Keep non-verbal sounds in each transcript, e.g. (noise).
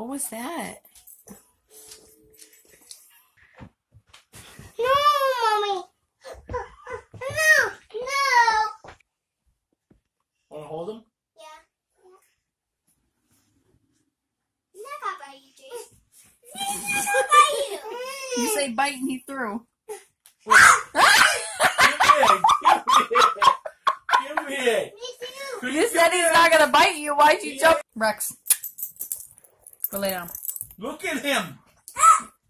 What was that? No, mommy. No, no. Want to hold him? Yeah. Never by you, Jace. Never by you. You say bite and he threw. Give me it. Give me it. Me too. You said he's not gonna bite you. Why'd you jump? Rex. Go lay down. Look at him.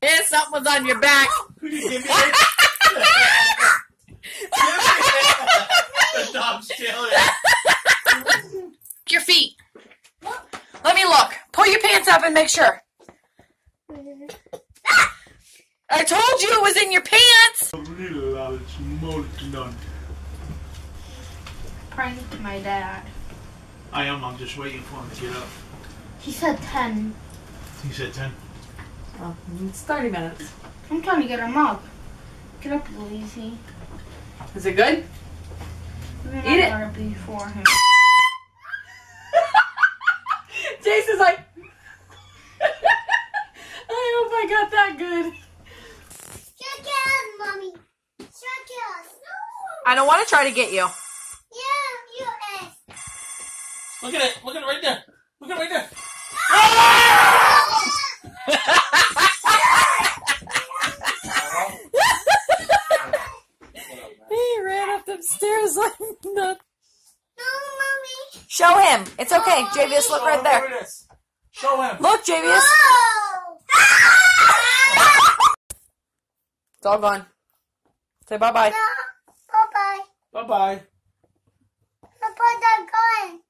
Yeah, something was on your back. Could you give me it? Give me it. The dog's (laughs) chilling. Your feet. Let me look. Pull your pants up and make sure. I told you it was in your pants. Little smoking on. Prank my dad. I am. I'm just waiting for him to get up. He said 10. He said 10. Oh, it's 30 minutes. I'm trying to get him up. Get up, lazy. Is it good? Maybe Eat it. gotta be for him. (laughs) Jason's like, (laughs) I hope I got that good. Check it out, mommy. Check it out. No. I don't want to try to get you. Yeah, you asked. Look at it. Look at it right there. Look at it right there. (laughs) He ran up the stairs like nothing. No, mommy. Show him. It's okay. Javius, look right there. Look at. Show him. Look, Javius. Oh. It's all gone. Say bye-bye. Bye-bye. Papa's going.